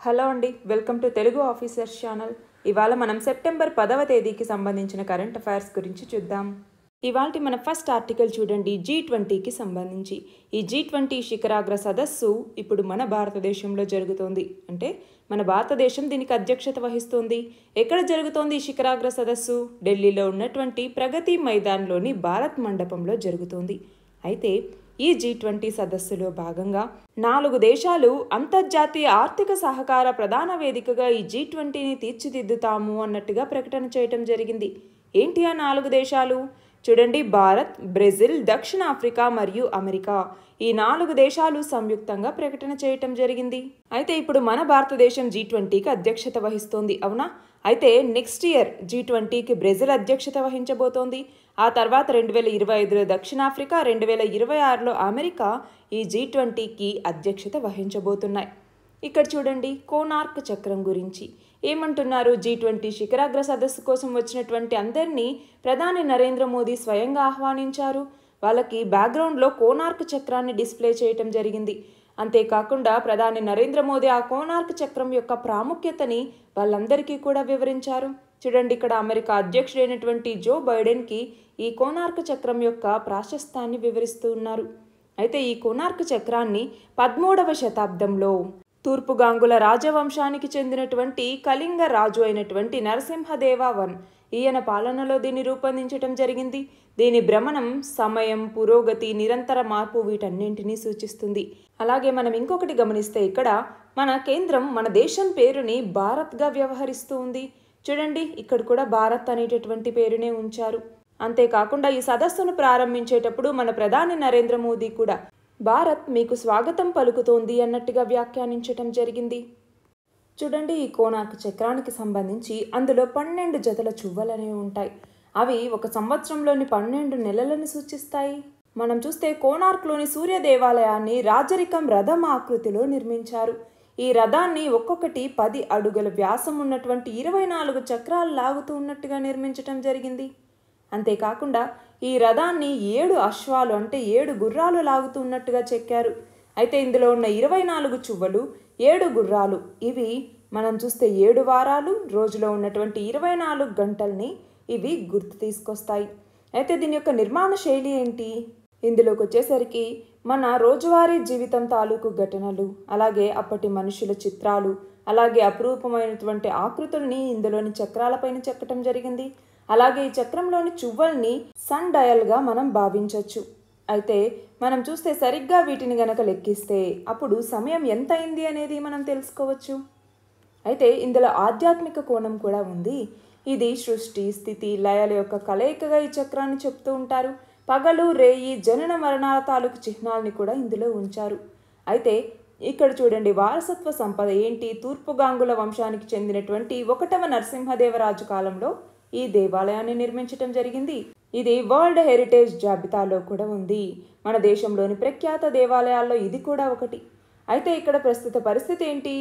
Hello అండి welcome to Telugu officers channel. ఇవాళ మనం సెప్టెంబర్ పదవ తేదీకి సంబంధించిన కరెంట్ అఫైర్స్ గురించి చూద్దాం. ఇవాళ మన ఫస్ట్ ఆర్టికల్ చూడండి జీ ట్వంటీకి సంబంధించి. ఈ జీ ట్వంటీ శిఖరాగ్ర సదస్సు ఇప్పుడు మన భారతదేశంలో జరుగుతోంది. అంటే మన భారతదేశం దీనికి అధ్యక్షత వహిస్తుంది. ఎక్కడ జరుగుతోంది ఈ శిఖరాగ్ర సదస్సు? ఢిల్లీలో ఉన్నటువంటి ప్రగతి మైదాన్లోని భారత్ మండపంలో జరుగుతోంది. అయితే ఈ జీ ట్వంటీ సదస్సులో భాగంగా నాలుగు దేశాలు అంతర్జాతీయ ఆర్థిక సహకార ప్రధాన వేదికగా ఈ జీ ట్వంటీని తీర్చిదిద్దుతాము అన్నట్టుగా ప్రకటన చేయటం జరిగింది. ఏంటి ఆ నాలుగు దేశాలు? చూడండి భారత్ బ్రెజిల్ దక్షిణాఫ్రికా మరియు అమెరికా. ఈ నాలుగు దేశాలు సంయుక్తంగా ప్రకటన చేయటం జరిగింది. అయితే ఇప్పుడు మన భారతదేశం జీ ట్వంటీకి అధ్యక్షత వహిస్తోంది అవునా? అయితే నెక్స్ట్ ఇయర్ జీ ట్వంటీకి బ్రెజిల్ అధ్యక్షత వహించబోతోంది. ఆ తర్వాత రెండు వేల ఇరవై ఐదులో దక్షిణాఫ్రికా రెండు వేల ఇరవై ఆరులో అమెరికా ఈ జీ ట్వంటీకి అధ్యక్షత వహించబోతున్నాయి. ఇక్కడ చూడండి కోనార్క్ చక్రం గురించి. ఏమంటున్నారు జీ ట్వంటీ శిఖరాగ్ర సదస్సు కోసం వచ్చినటువంటి అందరినీ ప్రధాని నరేంద్ర మోదీ స్వయంగా ఆహ్వానించారు. వాళ్ళకి బ్యాక్గ్రౌండ్లో కోనార్క్ చక్రాన్ని డిస్ప్లే చేయటం జరిగింది. అంతేకాకుండా ప్రధాని నరేంద్ర మోదీ ఆ కోనార్క్ చక్రం యొక్క ప్రాముఖ్యతని వాళ్ళందరికీ కూడా వివరించారు. చూడండి ఇక్కడ అమెరికా అధ్యక్షుడైనటువంటి జో బైడెన్కి ఈ కోణార్క చక్రం యొక్క ప్రాశస్తాన్ని వివరిస్తూ ఉన్నారు. అయితే ఈ కోణార్క చక్రాన్ని పదమూడవ శతాబ్దంలో తూర్పు గాంగుల రాజవంశానికి చెందినటువంటి కళింగ రాజు అయినటువంటి నరసింహదేవావన్ ఈయన పాలనలో దీన్ని రూపొందించటం జరిగింది. దీని భ్రమణం సమయం పురోగతి నిరంతర మార్పు వీటన్నింటినీ సూచిస్తుంది. అలాగే మనం ఇంకొకటి గమనిస్తే ఇక్కడ మన కేంద్రం మన దేశం పేరుని భారత్గా వ్యవహరిస్తూ ఉంది. చూడండి ఇక్కడ కూడా భారత్ అనేటటువంటి పేరునే ఉంచారు. అంతేకాకుండా ఈ సదస్సును ప్రారంభించేటప్పుడు మన ప్రధాని నరేంద్ర మోదీ కూడా భారత్ మీకు స్వాగతం పలుకుతోంది అన్నట్టుగా వ్యాఖ్యానించటం జరిగింది. చూడండి ఈ కోనార్క్ చక్రానికి సంబంధించి అందులో పన్నెండు జతల చువ్వలనేవి ఉంటాయి. అవి ఒక సంవత్సరంలోని పన్నెండు నెలలను సూచిస్తాయి. మనం చూస్తే కోణార్క్లోని సూర్య దేవాలయాన్ని రాజరికం రథం ఆకృతిలో నిర్మించారు. ఈ రథాన్ని ఒక్కొక్కటి పది అడుగుల వ్యాసం ఉన్నటువంటి ఇరవై నాలుగు చక్రాలు లాగుతూ ఉన్నట్టుగా నిర్మించటం జరిగింది. అంతేకాకుండా ఈ రథాన్ని ఏడు అశ్వాలు అంటే ఏడు గుర్రాలు లాగుతూ ఉన్నట్టుగా చెక్కారు. అయితే ఇందులో ఉన్న ఇరవై నాలుగు చువ్వలు ఏడు గుర్రాలు ఇవి మనం చూస్తే ఏడు వారాలు రోజులో ఉన్నటువంటి ఇరవై నాలుగు గంటల్ని ఇవి గుర్తు తీసుకొస్తాయి. అయితే దీని యొక్క నిర్మాణ శైలి ఏంటి? ఇందులోకి వచ్చేసరికి మన రోజువారీ జీవితం తాలూకు ఘటనలు అలాగే అప్పటి మనుషుల చిత్రాలు అలాగే అపురూపమైనటువంటి ఆకృతుల్ని ఇందులోని చక్రాలపైన చెక్కటం జరిగింది. అలాగే ఈ చక్రంలోని చువ్వల్ని సన్ డయల్గా మనం భావించవచ్చు అయితే మనం చూస్తే సరిగ్గా వీటిని గనక లెక్కిస్తే అప్పుడు సమయం ఎంత అయింది అనేది మనం తెలుసుకోవచ్చు. అయితే ఇందులో ఆధ్యాత్మిక కోణం కూడా ఉంది. ఇది సృష్టి స్థితి లయల యొక్క కలయికగా ఈ చక్రాన్ని చెప్తూ ఉంటారు. పగలు రేయి జనన మరణాల తాలూకు చిహ్నాల్ని కూడా ఇందులో ఉంచారు. అయితే ఇక్కడ చూడండి వారసత్వ సంపద ఏంటి? తూర్పు గాంగుల వంశానికి చెందినటువంటి ఒకటవ నరసింహదేవరాజు కాలంలో ఈ దేవాలయాన్ని నిర్మించటం జరిగింది. ఇది వరల్డ్ హెరిటేజ్ జాబితాలో కూడా ఉంది. మన దేశంలోని ప్రఖ్యాత దేవాలయాల్లో ఇది కూడా ఒకటి. అయితే ఇక్కడ ప్రస్తుత పరిస్థితి ఏంటి?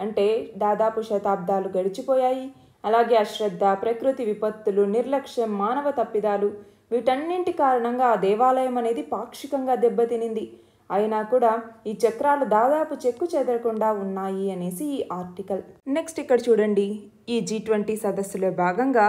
అంటే దాదాపు శతాబ్దాలు గడిచిపోయాయి. అలాగే అశ్రద్ధ ప్రకృతి విపత్తులు నిర్లక్ష్యం మానవ తప్పిదాలు వీటన్నింటి కారణంగా ఆ దేవాలయం అనేది పాక్షికంగా దెబ్బతినింది. అయినా కూడా ఈ చక్రాలు దాదాపు చెక్కు చెదరకుండా ఉన్నాయి అనేసి ఈ ఆర్టికల్. నెక్స్ట్ ఇక్కడ చూడండి. ఈ జీ ట్వంటీ సదస్సులో భాగంగా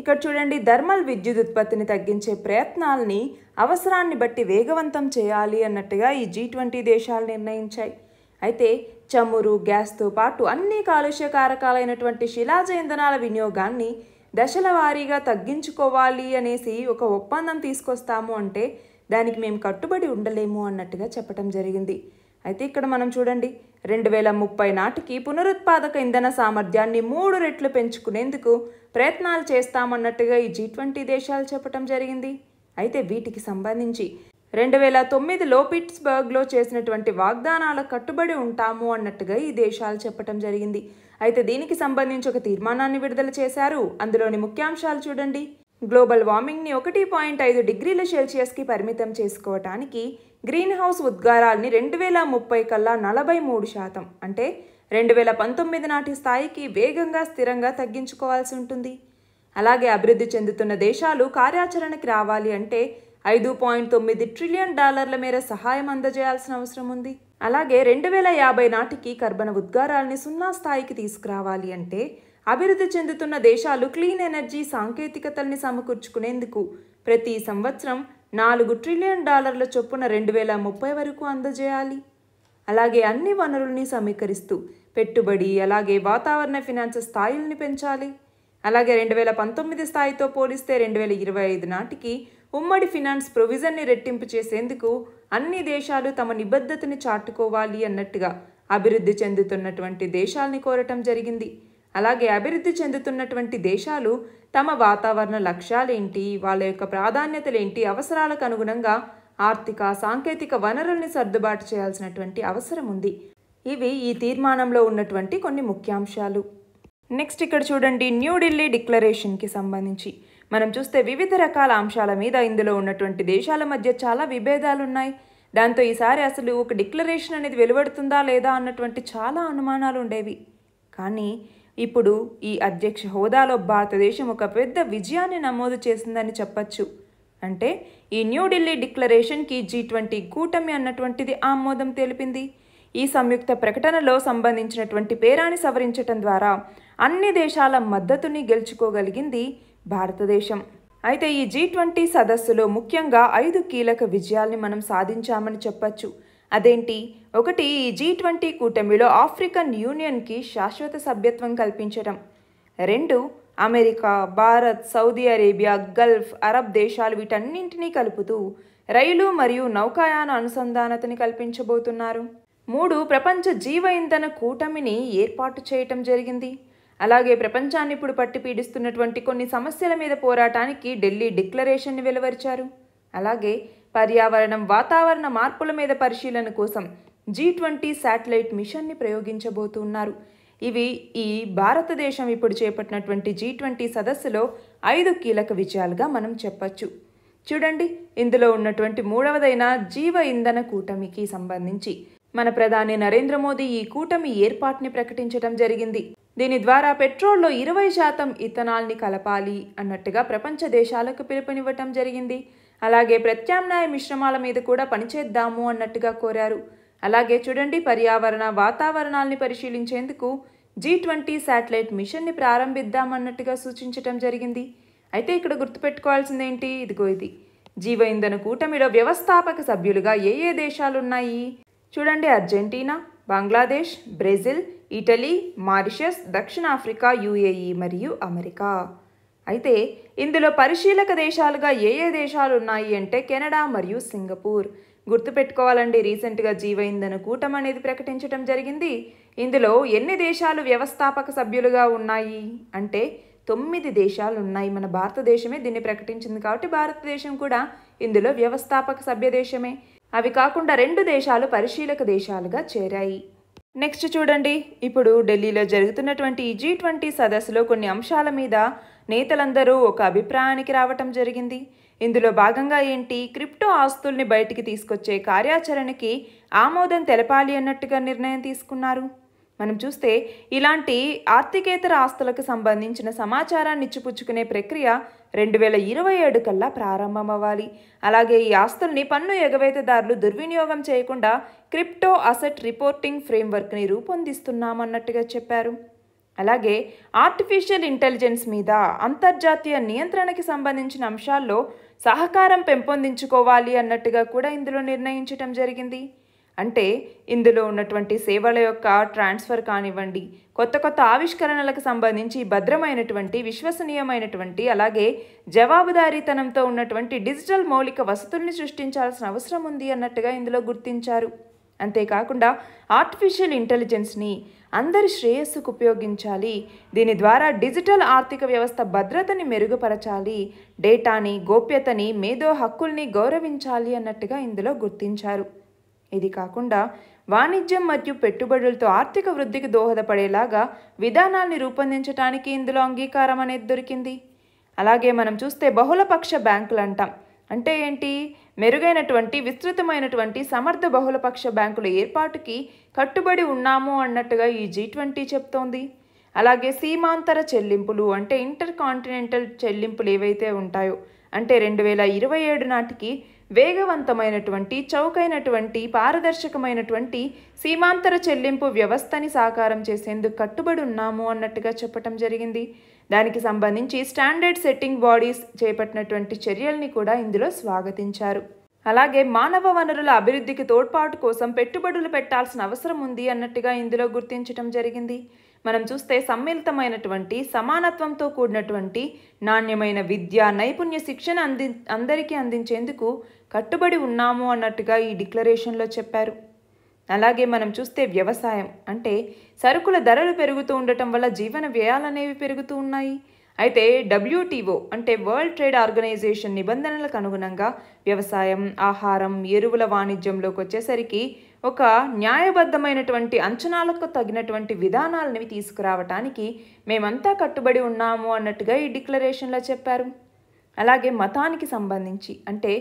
ఇక్కడ చూడండి. థర్మల్ విద్యుత్ ఉత్పత్తిని తగ్గించే ప్రయత్నాల్ని అవసరాన్ని బట్టి వేగవంతం చేయాలి అన్నట్టుగా ఈ జీ ట్వంటీ దేశాలు నిర్ణయించాయి. అయితే చమురు గ్యాస్తో పాటు అన్ని కాలుష్య కారకాలైనటువంటి శిలాజ ఇంధనాల వినియోగాన్ని దశల వారీగా తగ్గించుకోవాలి అనేసి ఒక ఒప్పందం తీసుకొస్తాము అంటే దానికి మేము కట్టుబడి ఉండలేము అన్నట్టుగా చెప్పడం జరిగింది. అయితే ఇక్కడ మనం చూడండి రెండు వేల ముప్పై నాటికి పునరుత్పాదక ఇంధన సామర్థ్యాన్ని మూడు రెట్లు పెంచుకునేందుకు ప్రయత్నాలు చేస్తామన్నట్టుగా ఈ జీ ట్వంటీ దేశాలు చెప్పడం జరిగింది. అయితే వీటికి సంబంధించి రెండు వేల తొమ్మిదిలో పిట్స్బర్గ్లో చేసినటువంటి వాగ్దానాల కట్టుబడి ఉంటాము అన్నట్టుగా ఈ దేశాలు చెప్పడం జరిగింది. అయితే దీనికి సంబంధించి ఒక తీర్మానాన్ని విడుదల చేశారు. అందులోని ముఖ్యాంశాలు చూడండి. గ్లోబల్ వార్మింగ్ని ఒకటి పాయింట్ ఐదు డిగ్రీల సెల్సియస్కి పరిమితం చేసుకోవటానికి గ్రీన్ హౌస్ ఉద్గారాల్ని రెండు వేల ముప్పై కల్లా నలభై మూడు శాతం అంటే రెండు వేల పంతొమ్మిది నాటి స్థాయికి వేగంగా స్థిరంగా తగ్గించుకోవాల్సి ఉంటుంది. అలాగే అభివృద్ధి చెందుతున్న దేశాలు కార్యాచరణకి రావాలి అంటే ఐదు పాయింట్ తొమ్మిది ట్రిలియన్ డాలర్ల మేర సహాయం అందజేయాల్సిన అవసరం ఉంది. అలాగే రెండు వేల యాభై నాటికి కర్బన ఉద్గారాల్ని సున్నా స్థాయికి తీసుకురావాలి అంటే అభివృద్ధి చెందుతున్న దేశాలు క్లీన్ ఎనర్జీ సాంకేతికతల్ని సమకూర్చుకునేందుకు ప్రతి సంవత్సరం నాలుగు ట్రిలియన్ డాలర్ల చొప్పున రెండు వేల ముప్పై వరకు అందజేయాలి. అలాగే అన్ని వనరుల్ని సమీకరిస్తూ పెట్టుబడి అలాగే వాతావరణ ఫినాన్స్ స్థాయిల్ని పెంచాలి. అలాగే రెండు వేల పంతొమ్మిది స్థాయితో పోలిస్తే రెండు వేల ఇరవై ఐదు నాటికి ఉమ్మడి ఫినాన్స్ ప్రొవిజన్ని రెట్టింపు చేసేందుకు అన్ని దేశాలు తమ నిబద్ధతని చాటుకోవాలి అన్నట్టుగా అభివృద్ధి చెందుతున్నటువంటి దేశాల్ని కోరటం జరిగింది. అలాగే అభివృద్ధి చెందుతున్నటువంటి దేశాలు తమ వాతావరణ లక్ష్యాలేంటి వాళ్ళ యొక్క ప్రాధాన్యతలేంటి అవసరాలకు అనుగుణంగా ఆర్థిక సాంకేతిక వనరుల్ని సర్దుబాటు చేయాల్సినటువంటి అవసరం ఉంది. ఇవి ఈ తీర్మానంలో ఉన్నటువంటి కొన్ని ముఖ్యాంశాలు. నెక్స్ట్ ఇక్కడ చూడండి న్యూఢిల్లీ డిక్లరేషన్కి సంబంధించి. మనం చూస్తే వివిధ రకాల అంశాల మీద ఇందులో ఉన్నటువంటి దేశాల మధ్య చాలా విభేదాలు ఉన్నాయి దాంతో ఈసారి అసలు ఒక డిక్లరేషన్ అనేది వెలువడుతుందా లేదా అన్నటువంటి చాలా అనుమానాలు ఉండేవి. కానీ ఇప్పుడు ఈ అధ్యక్ష హోదాలో భారతదేశం ఒక పెద్ద విజయాన్ని నమోదు చేసిందని చెప్పచ్చు. అంటే ఈ న్యూఢిల్లీ డిక్లరేషన్కి జీ ట్వంటీ కూటమి అన్నటువంటిది ఆమోదం తెలిపింది. ఈ సంయుక్త ప్రకటనలో సంబంధించినటువంటి పేరాన్ని సవరించటం ద్వారా అన్ని దేశాల మద్దతుని గెలుచుకోగలిగింది భారతదేశం. అయితే ఈ జీ ట్వంటీ సదస్సులో ముఖ్యంగా ఐదు కీలక విజయాల్ని మనం సాధించామని చెప్పచ్చు. అదేంటి? ఒకటి ఈ జీ ట్వంటీ కూటమిలో ఆఫ్రికన్ యూనియన్కి శాశ్వత సభ్యత్వం కల్పించడం. రెండు America Bharat Saudi Arabia Gulf Arab దేశాలు వీటన్నింటినీ కలుపుతూ రైలు మరియు నౌకాయాన అనుసంధానతని కల్పించబోతున్నారు. మూడు ప్రపంచ జీవ ఇంధన కూటమిని ఏర్పాటు చేయటం జరిగింది. అలాగే ప్రపంచాన్ని ఇప్పుడు పట్టి పీడిస్తున్నటువంటి కొన్ని సమస్యల మీద పోరాటానికి ఢిల్లీ డిక్లరేషన్ని వెలువరిచారు. అలాగే పర్యావరణం వాతావరణ మార్పుల మీద పరిశీలన కోసం జీ ట్వంటీ శాటిలైట్ మిషన్ని ప్రయోగించబోతున్నారు. ఇవి ఈ భారతదేశం ఇప్పుడు చేపట్టినటువంటి జీ ట్వంటీ సదస్సులో ఐదు కీలక విజయాలుగా మనం చెప్పచ్చు. చూడండి ఇందులో ఉన్నటువంటి మూడవదైన జీవ ఇంధన కూటమికి సంబంధించి. మన ప్రధాని నరేంద్ర మోదీ ఈ కూటమి ఏర్పాటుని ప్రకటించడం జరిగింది. దీని ద్వారా పెట్రోల్లో ఇరవై శాతం ఇథనాల్ని కలపాలి అన్నట్టుగా ప్రపంచ దేశాలకు పిలుపునివ్వటం జరిగింది. అలాగే ప్రత్యామ్నాయ మిశ్రమాల మీద కూడా పనిచేద్దాము అన్నట్టుగా కోరారు. అలాగే చూడండి పర్యావరణ వాతావరణాల్ని పరిశీలించేందుకు జీ ట్వంటీ శాటిలైట్ మిషన్ని ప్రారంభిద్దామన్నట్టుగా సూచించటం జరిగింది. అయితే ఇక్కడ గుర్తుపెట్టుకోవాల్సింది ఏంటి ఇదిగో ఇది. జీవ ఇంధన కూటమిలో వ్యవస్థాపక సభ్యులుగా ఏ ఏ దేశాలున్నాయి? చూడండి Argentina Bangladesh Brazil Italy Mauritius దక్షిణాఫ్రికా యుఏఈ మరియు అమెరికా. అయితే ఇందులో పరిశీలక దేశాలుగా ఏ ఏ దేశాలు ఉన్నాయి అంటే కెనడా మరియు సింగపూర్. గుర్తుపెట్టుకోవాలండి రీసెంట్గా జీవ ఇంధన కూటం అనేది ప్రకటించడం జరిగింది. ఇందులో ఎన్ని దేశాలు వ్యవస్థాపక సభ్యులుగా ఉన్నాయి? అంటే తొమ్మిది దేశాలు ఉన్నాయి మన భారతదేశమే దీన్ని ప్రకటించింది కాబట్టి భారతదేశం కూడా ఇందులో వ్యవస్థాపక సభ్య దేశమే అవి కాకుండా రెండు దేశాలు పరిశీలక దేశాలుగా చేరాయి. నెక్స్ట్ చూడండి. ఇప్పుడు ఢిల్లీలో జరుగుతున్నటువంటి ఈ జీ ట్వంటీ సదస్సులో కొన్ని అంశాల మీద నేతలందరూ ఒక అభిప్రాయానికి రావటం జరిగింది. ఇందులో భాగంగా ఏంటి? క్రిప్టో ఆస్తుల్ని బయటికి తీసుకొచ్చే కార్యాచరణకి ఆమోదం తెలపాలి అన్నట్టుగా నిర్ణయం తీసుకున్నారు. మనం చూస్తే ఇలాంటి ఆర్థికేతర ఆస్తులకు సంబంధించిన సమాచారాన్ని ఇచ్చిపుచ్చుకునే ప్రక్రియ రెండు వేల ఇరవై ఏడు కల్లా ప్రారంభమవ్వాలి. అలాగే ఈ ఆస్తుల్ని పన్ను ఎగవేతదారులు దుర్వినియోగం చేయకుండా క్రిప్టో అసెట్ రిపోర్టింగ్ ఫ్రేమ్వర్క్ని రూపొందిస్తున్నామన్నట్టుగా చెప్పారు. అలాగే ఆర్టిఫిషియల్ ఇంటెలిజెన్స్ మీద అంతర్జాతీయ నియంత్రణకి సంబంధించిన అంశాల్లో సహకారం పెంపొందించుకోవాలి అన్నట్టుగా కూడా ఇందులో నిర్ణయించటం జరిగింది. అంటే ఇందులో ఉన్నటువంటి సేవల యొక్క ట్రాన్స్ఫర్ కానివ్వండి కొత్త కొత్త ఆవిష్కరణలకు సంబంధించి భద్రమైనటువంటి విశ్వసనీయమైనటువంటి అలాగే జవాబుదారీతనంతో ఉన్నటువంటి డిజిటల్ మౌలిక వసతుల్ని సృష్టించాల్సిన అవసరం ఉంది అన్నట్టుగా ఇందులో గుర్తించారు. అంతేకాకుండా ఆర్టిఫిషియల్ ఇంటెలిజెన్స్ని అందరి శ్రేయస్సుకు ఉపయోగించాలి. దీని ద్వారా డిజిటల్ ఆర్థిక వ్యవస్థ భద్రతని మెరుగుపరచాలి. డేటాని గోప్యతని మేధో హక్కుల్ని గౌరవించాలి అన్నట్టుగా ఇందులో గుర్తించారు. ఇది కాకుండా వాణిజ్యం మరియు పెట్టుబడులతో ఆర్థిక వృద్ధికి దోహదపడేలాగా విధానాల్ని రూపొందించడానికి ఇందులో అంగీకారం అనేది దొరికింది. అలాగే మనం చూస్తే బహుళపక్ష బ్యాంకులు అంటాం. అంటే ఏంటి? మెరుగైనటువంటి విస్తృతమైనటువంటి సమర్థ బహుళపక్ష బ్యాంకుల ఏర్పాటుకి కట్టుబడి ఉన్నాము అన్నట్టుగా ఈ జీ ట్వంటీ చెప్తోంది. అలాగే సీమాంతర చెల్లింపులు అంటే ఇంటర్ కాంటినెంటల్ చెల్లింపులు ఏవైతే ఉంటాయో అంటే రెండు వేల ఇరవై ఏడు నాటికి వేగవంతమైనటువంటి చౌకైనటువంటి పారదర్శకమైనటువంటి సీమాంతర చెల్లింపు వ్యవస్థని సాకారం చేసేందుకు కట్టుబడి ఉన్నాము అన్నట్టుగా చెప్పటం జరిగింది. దానికి సంబంధించి స్టాండర్డ్ సెట్టింగ్ బాడీస్ చేపట్టినటువంటి చర్యల్ని కూడా ఇందులో స్వాగతించారు. అలాగే మానవ వనరుల అభివృద్ధికి తోడ్పాటు కోసం పెట్టుబడులు పెట్టాల్సిన అవసరం ఉంది అన్నట్టుగా ఇందులో గుర్తించడం జరిగింది. మనం చూస్తే సమ్మిళితమైనటువంటి సమానత్వంతో కూడినటువంటి నాణ్యమైన విద్య నైపుణ్య శిక్షణ అంది అందరికీ అందించేందుకు కట్టుబడి ఉన్నాము అన్నట్టుగా ఈ డిక్లరేషన్లో చెప్పారు. అలాగే మనం చూస్తే వ్యవసాయం అంటే సరుకుల ధరలు పెరుగుతూ ఉండటం వల్ల జీవన వ్యయాలు అనేవి పెరుగుతూ ఉన్నాయి. అయితే డబ్ల్యూటీఓ అంటే వరల్డ్ ట్రేడ్ ఆర్గనైజేషన్ నిబంధనలకు అనుగుణంగా వ్యవసాయం ఆహారం ఎరువుల వాణిజ్యంలోకి వచ్చేసరికి ఒక న్యాయబద్ధమైనటువంటి అంచనాలకు తగినటువంటి విధానాలని తీసుకురావటానికి మేమంతా కట్టుబడి ఉన్నాము అన్నట్టుగా ఈ డిక్లరేషన్లో చెప్పారు. అలాగే మతానికి సంబంధించి అంటే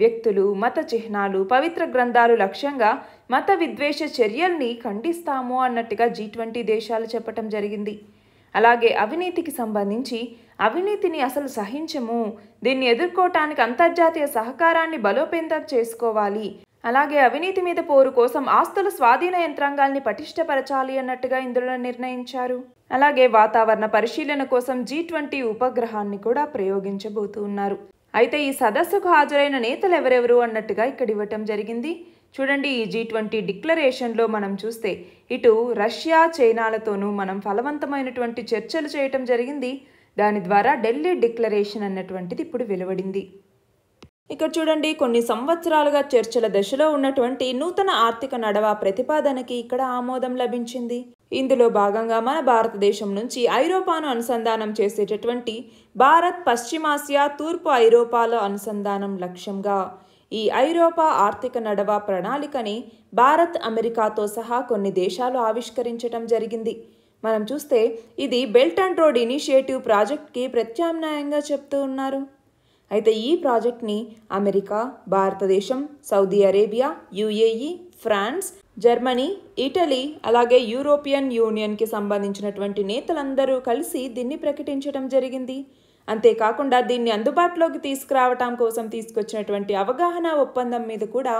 వ్యక్తులు మత చిహ్నాలు పవిత్ర గ్రంథాలు లక్ష్యంగా మత విద్వేష చర్యల్ని ఖండిస్తాము అన్నట్టుగా జీ ట్వంటీ దేశాలు చెప్పటం జరిగింది. అలాగే అవినీతికి సంబంధించి అవినీతిని అసలు సహించము. దీన్ని ఎదుర్కోవటానికి అంతర్జాతీయ సహకారాన్ని బలోపేతం చేసుకోవాలి. అలాగే అవినీతి మీద పోరు కోసం ఆస్తుల స్వాధీన యంత్రాంగాల్ని పటిష్టపరచాలి అన్నట్టుగా ఇందులో నిర్ణయించారు. అలాగే వాతావరణ పరిశీలన కోసం జీ ట్వంటీ ఉపగ్రహాన్ని కూడా ప్రయోగించబోతున్నారు అయితే ఈ సదస్సుకు హాజరైన నేతలు ఎవరెవరు అన్నట్టుగా ఇక్కడ ఇవ్వటం జరిగింది. చూడండి ఈ జీ ట్వంటీ డిక్లరేషన్లో మనం చూస్తే ఇటు రష్యా చైనాలతోనూ మనం ఫలవంతమైనటువంటి చర్చలు చేయటం జరిగింది. దాని ద్వారా ఢిల్లీ డిక్లరేషన్ అన్నటువంటిది ఇప్పుడు వెలువడింది. ఇక్కడ చూడండి కొన్ని సంవత్సరాలుగా చర్చల దశలో ఉన్నటువంటి నూతన ఆర్థిక నడవ ప్రతిపాదనకి ఇక్కడ ఆమోదం లభించింది. ఇందులో భాగంగా మన భారతదేశం నుంచి ఐరోపాను అనుసంధానం చేసేటటువంటి భారత్ పశ్చిమాసియా తూర్పు ఐరోపాలో అనుసంధానం లక్ష్యంగా ఈ ఐరోపా ఆర్థిక నడవ ప్రణాళికని భారత్ అమెరికాతో సహా కొన్ని దేశాలు ఆవిష్కరించడం జరిగింది. మనం చూస్తే ఇది బెల్ట్ అండ్ రోడ్ ఇనిషియేటివ్ ప్రాజెక్ట్కి ప్రత్యామ్నాయంగా చెప్తూ ఉన్నారు. అయితే ఈ ప్రాజెక్ట్ని America Bharatadesam Saudi Arabia UAE France Germany Italy అలాగే యూరోపియన్ యూనియన్కి సంబంధించినటువంటి నేతలందరూ కలిసి దీన్ని ప్రకటించడం జరిగింది. అంతేకాకుండా దీన్ని అందుబాటులోకి తీసుకురావటం కోసం తీసుకొచ్చినటువంటి అవగాహన ఒప్పందం మీద కూడా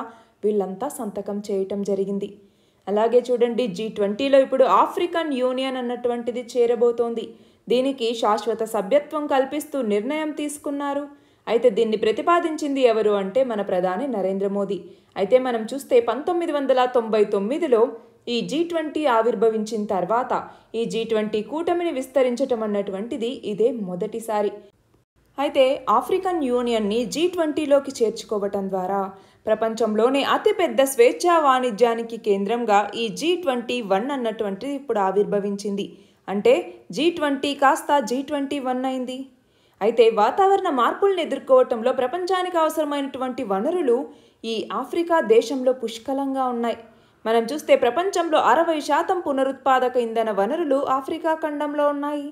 వీళ్ళంతా సంతకం చేయటం జరిగింది. అలాగే చూడండి జీ ట్వంటీలో ఇప్పుడు ఆఫ్రికన్ యూనియన్ అన్నటువంటిది చేరబోతోంది. దీనికి శాశ్వత సభ్యత్వం కల్పిస్తూ నిర్ణయం తీసుకున్నారు. అయితే దీన్ని ప్రతిపాదించింది ఎవరు అంటే మన ప్రధాని నరేంద్ర మోదీ. అయితే మనం చూస్తే పంతొమ్మిది వందల తొంభై తొమ్మిదిలో ఈ జీ ట్వంటీ ఆవిర్భవించిన తర్వాత ఈ జీ ట్వంటీ కూటమిని విస్తరించటం అన్నటువంటిది ఇదే మొదటిసారి. అయితే ఆఫ్రికన్ యూనియన్ని జీ ట్వంటీలోకి చేర్చుకోవటం ద్వారా ప్రపంచంలోనే అతిపెద్ద స్వేచ్ఛా వాణిజ్యానికి కేంద్రంగా ఈ జీ ట్వంటీ వన్ అన్నటువంటిది ఇప్పుడు ఆవిర్భవించింది. అంటే జీ ట్వంటీ కాస్త జీ ట్వంటీ వన్ అయింది. అయితే వాతావరణ మార్పులను ఎదుర్కోవటంలో ప్రపంచానికి అవసరమైనటువంటి వనరులు ఈ ఆఫ్రికా దేశంలో పుష్కలంగా ఉన్నాయి. మనం చూస్తే ప్రపంచంలో అరవై శాతం పునరుత్పాదక ఇంధన వనరులు ఆఫ్రికా ఖండంలో ఉన్నాయి.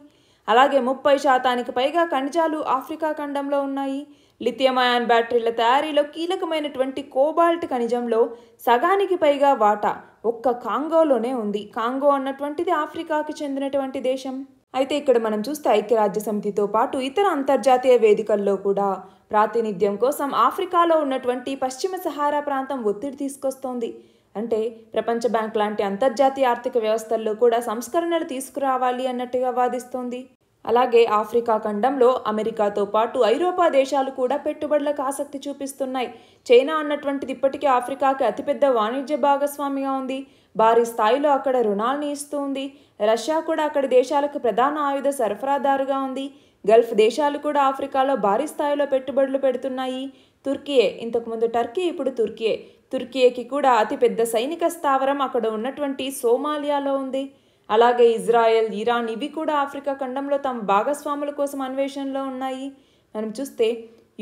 అలాగే ముప్పై శాతానికి పైగా ఖనిజాలు ఆఫ్రికా ఖండంలో ఉన్నాయి. లిథియం అయాన్ బ్యాటరీల తయారీలో కీలకమైనటువంటి కోబాల్ట్ ఖనిజంలో సగానికి పైగా వాటా ఒక్క కాంగోలోనే ఉంది. కాంగో అన్నటువంటిది ఆఫ్రికాకి చెందినటువంటి దేశం. అయితే ఇక్కడ మనం చూస్తే ఐక్యరాజ్య సమితితో పాటు ఇతర అంతర్జాతీయ వేదికల్లో కూడా ప్రాతినిధ్యం కోసం ఆఫ్రికాలో ఉన్నటువంటి పశ్చిమ సహారా ప్రాంతం ఒత్తిడి తీసుకొస్తోంది. అంటే ప్రపంచ బ్యాంక్ లాంటి అంతర్జాతీయ ఆర్థిక వ్యవస్థల్లో కూడా సంస్కరణలు తీసుకురావాలి అన్నట్టుగా వాదిస్తోంది. అలాగే ఆఫ్రికా ఖండంలో అమెరికాతో పాటు ఐరోపా దేశాలు కూడా పెట్టుబడులకు ఆసక్తి చూపిస్తున్నాయి. చైనా అన్నటువంటిది ఇప్పటికీ ఆఫ్రికాకి అతిపెద్ద వాణిజ్య భాగస్వామిగా ఉంది. భారీ స్థాయిలో అక్కడ రుణాల్ని ఇస్తూ ఉంది రష్యా కూడా అక్కడి దేశాలకు ప్రధాన ఆయుధ సరఫరాదారుగా ఉంది. గల్ఫ్ దేశాలు కూడా ఆఫ్రికాలో భారీ స్థాయిలో పెట్టుబడులు పెడుతున్నాయి. తుర్కియే ఇంతకుముందు టర్కీ ఇప్పుడు తుర్కియే. తుర్కియేకి కూడా అతిపెద్ద సైనిక స్థావరం అక్కడ ఉన్నటువంటి సోమాలియాలో ఉంది. అలాగే ఇజ్రాయెల్ ఇరాన్ ఇవి కూడా ఆఫ్రికా ఖండంలో తమ భాగస్వాముల కోసం అన్వేషణలో ఉన్నాయి. మనం చూస్తే